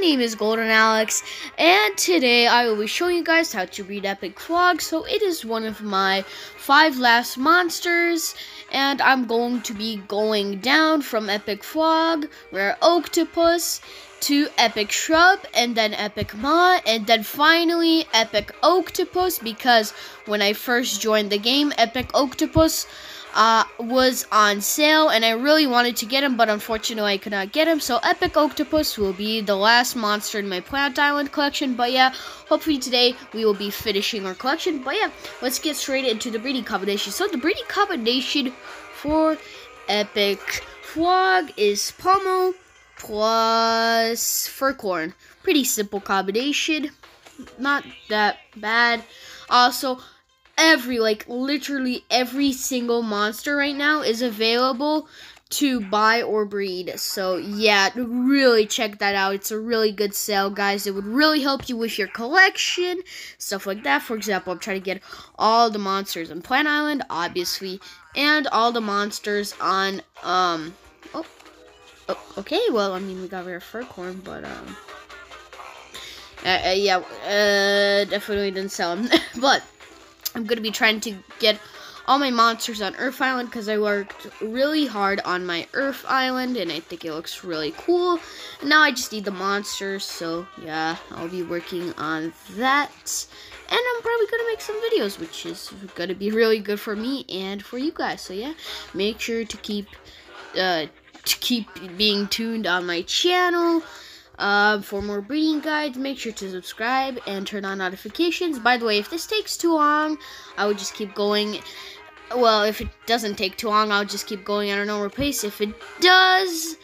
is Golden Alex, and today I will be showing you guys how to read Epic Fwog. So it is one of my five last monsters, and I'm going to be going down from Epic Fwog, Rare Oaktopus, to Epic Shrubb, and then Epic Maw, and then finally Epic Oaktopus, because when I first joined the game, Epic Oaktopus uh, was on sale, and I really wanted to get him, but unfortunately I could not get him. So Epic Oaktopus will be the last monster in my Plant Island collection. But yeah, hopefully today we will be finishing our collection. But yeah, let's get straight into the breeding combination. So the breeding combination for Epic Fwog is Pummel plus Furcorn. Pretty simple combination. Not that bad. Also, every like literally every single monster right now is available to buy or breed. So yeah, really check that out. It's a really good sale, guys. It would really help you with your collection, stuff like that. For example, I'm trying to get all the monsters on Plant Island, obviously, and all the monsters on um oh, oh okay, well I mean we got rare Furcorn, but um uh, uh, yeah, uh, definitely didn't sell them, but I'm to be trying to get all my monsters on Earth Island because I worked really hard on my Earth Island and I think it looks really cool. And now I just need the monsters, so yeah, I'll be working on that. And I'm probably going to make some videos, which is going to be really good for me and for you guys. So yeah, make sure to keep, uh, to keep being tuned on my channel. Uh, for more breeding guides, make sure to subscribe and turn on notifications. By the way, if this takes too long, I would just keep going. Well, if it doesn't take too long, I'll just keep going at a normal pace. If it does,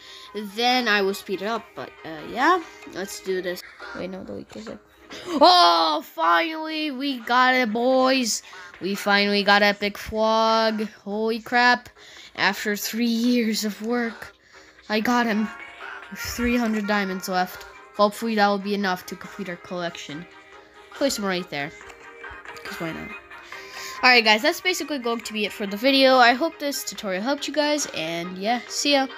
then I will speed it up. But, uh, yeah, let's do this. Wait, no, the week is it. Oh, finally, we got it, boys. We finally got Epic Fwog. Holy crap. After three years of work, I got him. 300 diamonds left. Hopefully that will be enough to complete our collection. Place them right there. Because why not? Alright guys, that's basically going to be it for the video. I hope this tutorial helped you guys. And yeah, see ya.